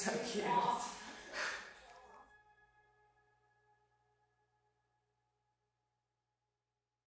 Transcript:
so cute.